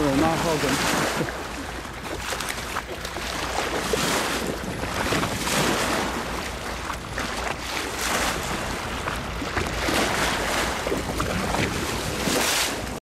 有哪号的